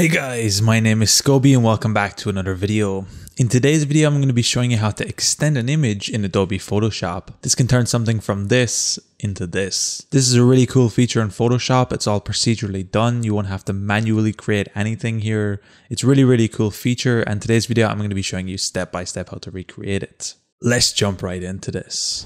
Hey guys, my name is Scoby and welcome back to another video. In today's video, I'm going to be showing you how to extend an image in Adobe Photoshop. This can turn something from this into this. This is a really cool feature in Photoshop. It's all procedurally done. You won't have to manually create anything here. It's really, really cool feature. And today's video, I'm going to be showing you step by step how to recreate it. Let's jump right into this.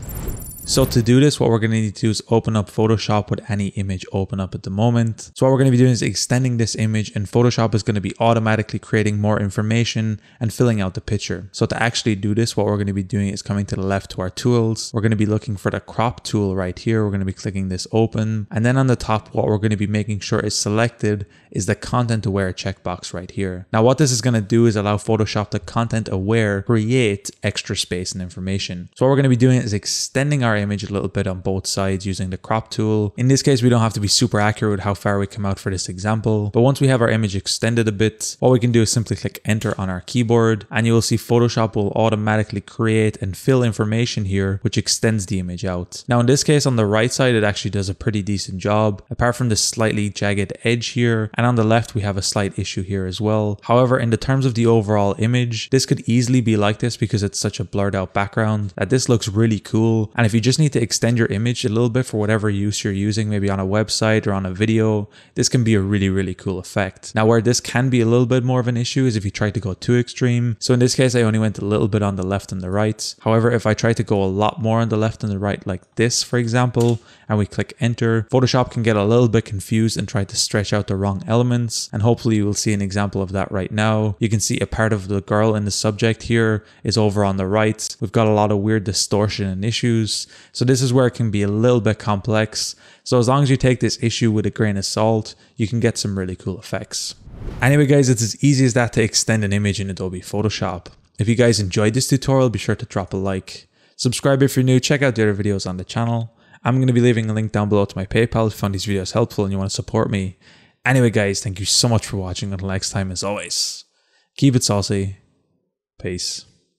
So to do this, what we're going to need to do is open up Photoshop with any image open up at the moment. So what we're going to be doing is extending this image and Photoshop is going to be automatically creating more information and filling out the picture. So to actually do this, what we're going to be doing is coming to the left to our tools. We're going to be looking for the crop tool right here. We're going to be clicking this open. And then on the top, what we're going to be making sure is selected is the content aware checkbox right here. Now what this is going to do is allow Photoshop to content aware create extra space and information. So what we're going to be doing is extending our our image a little bit on both sides using the crop tool. In this case, we don't have to be super accurate how far we come out for this example. But once we have our image extended a bit, what we can do is simply click enter on our keyboard and you will see Photoshop will automatically create and fill information here, which extends the image out. Now in this case, on the right side, it actually does a pretty decent job, apart from the slightly jagged edge here. And on the left, we have a slight issue here as well. However, in the terms of the overall image, this could easily be like this because it's such a blurred out background that this looks really cool. And if you just need to extend your image a little bit for whatever use you're using, maybe on a website or on a video, this can be a really, really cool effect. Now, where this can be a little bit more of an issue is if you try to go too extreme. So in this case, I only went a little bit on the left and the right. However, if I try to go a lot more on the left and the right, like this, for example, and we click enter, Photoshop can get a little bit confused and try to stretch out the wrong elements. And hopefully you will see an example of that right now. You can see a part of the girl in the subject here is over on the right. We've got a lot of weird distortion and issues. So this is where it can be a little bit complex. So as long as you take this issue with a grain of salt, you can get some really cool effects. Anyway guys, it's as easy as that to extend an image in Adobe Photoshop. If you guys enjoyed this tutorial, be sure to drop a like. Subscribe if you're new, check out the other videos on the channel. I'm going to be leaving a link down below to my PayPal if you found these videos helpful and you want to support me. Anyway guys, thank you so much for watching. Until next time, as always, keep it saucy. Peace.